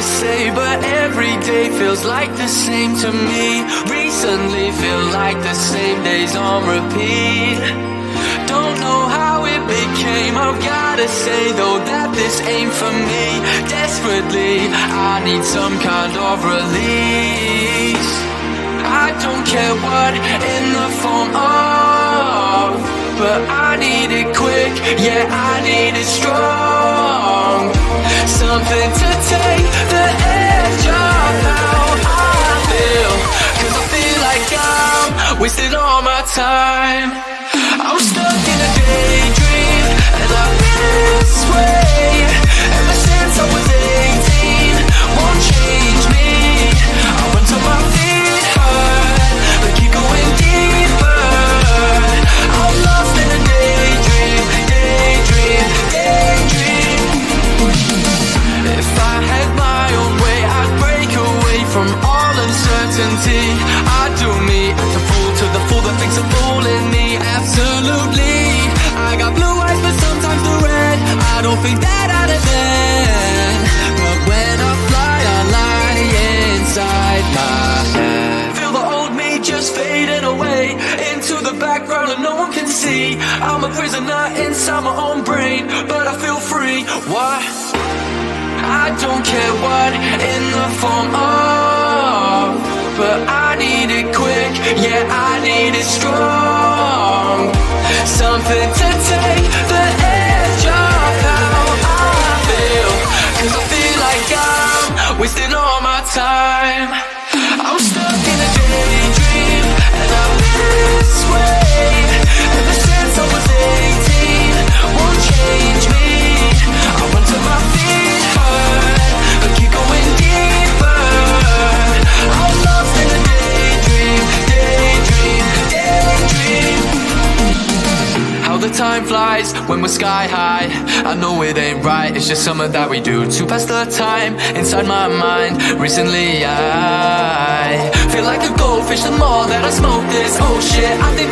to say, but every day feels like the same to me. Recently, feel like the same days on repeat. Don't know how it became. I've gotta say though that this ain't for me. Desperately, I need some kind of release. I don't care what in the form of, but I need it quick. Yeah, I need it strong. Wasting all my time. I'm stuck in a daydream, and I've been this way ever since I was 18. Won't change me. I run till my feet hurt, but keep going deeper. I'm lost in a daydream, daydream, daydream. If I had my own way, I'd break away from all uncertainty. I'd do me, the fool that thinks a fool in me. Absolutely, I got blue eyes, but sometimes the red. I don't think that out of then. But when I fly, I lie inside my head. Feel the old me just fading away into the background, and no one can see. I'm a prisoner inside my own brain, but I feel free. Why? I don't care what in the form of, but I need it quick, yeah, I strong. Something to take the edge off how I feel, cause I feel like I'm wasting the time flies when we're sky high. I know it ain't right, it's just something that we do to pass the time inside my mind. Recently, I feel like a goldfish the more that I smoke this. Oh shit, I think